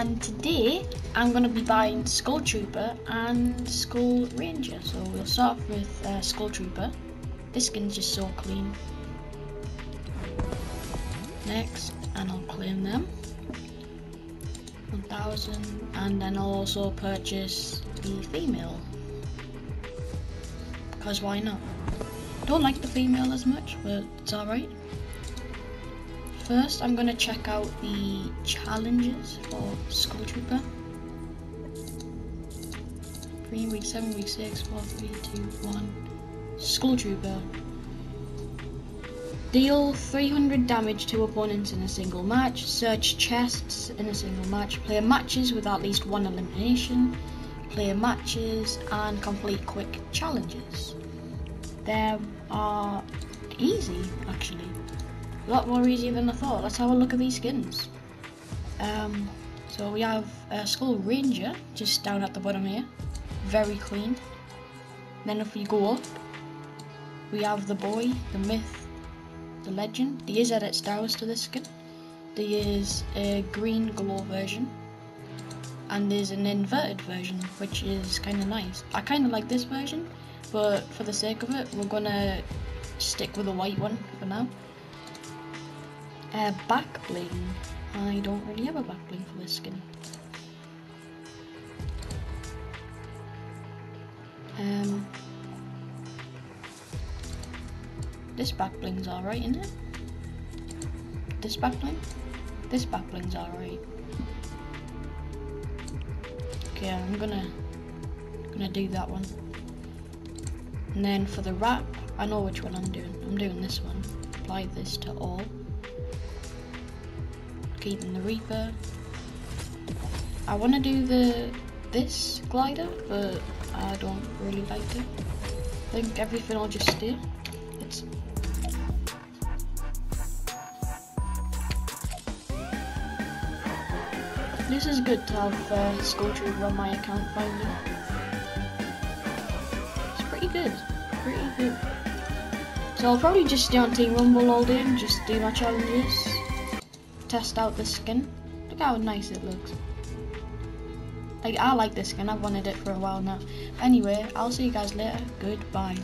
and today I'm going to be buying Skull Trooper and Skull Ranger. So we'll start off with uh, Skull Trooper. This skin's just so clean. Next, and I'll claim them. 1000 and then I'll also purchase the female. Because why not? Don't like the female as much, but it's alright. First, I'm gonna check out the challenges for Skull Trooper. 3 week, 7 week, 6, 4, 3, 2, 1. Skull Trooper. Deal 300 damage to opponents in a single match, search chests in a single match, play matches with at least one elimination, play matches and complete quick challenges. There are easy actually. A lot more easy than I thought. Let's have a look at these skins. Um, so we have a Skull Ranger just down at the bottom here. Very clean. Then if we go up, we have the boy, the myth, the legend. There is edit styles to this skin. There is a green glow version. And there's an inverted version, which is kind of nice. I kind of like this version, but for the sake of it, we're gonna stick with the white one for now. Uh, back bling. I don't really have a back bling for this skin. Um, this back bling's alright, isn't it? This back bling? This back bling's alright. Okay, I'm gonna gonna do that one. And then for the wrap, I know which one I'm doing. I'm doing this one. Apply this to all keeping the Reaper. I want to do the this glider, but I don't really like it. I think everything will just stay. It's This is good to have uh, Skull Trooper on my account finally. It's pretty good. So I'll probably just stay on Team Rumble all day and just do my challenges test out the skin. Look how nice it looks. Like, I like this skin. I've wanted it for a while now. Anyway, I'll see you guys later. Goodbye.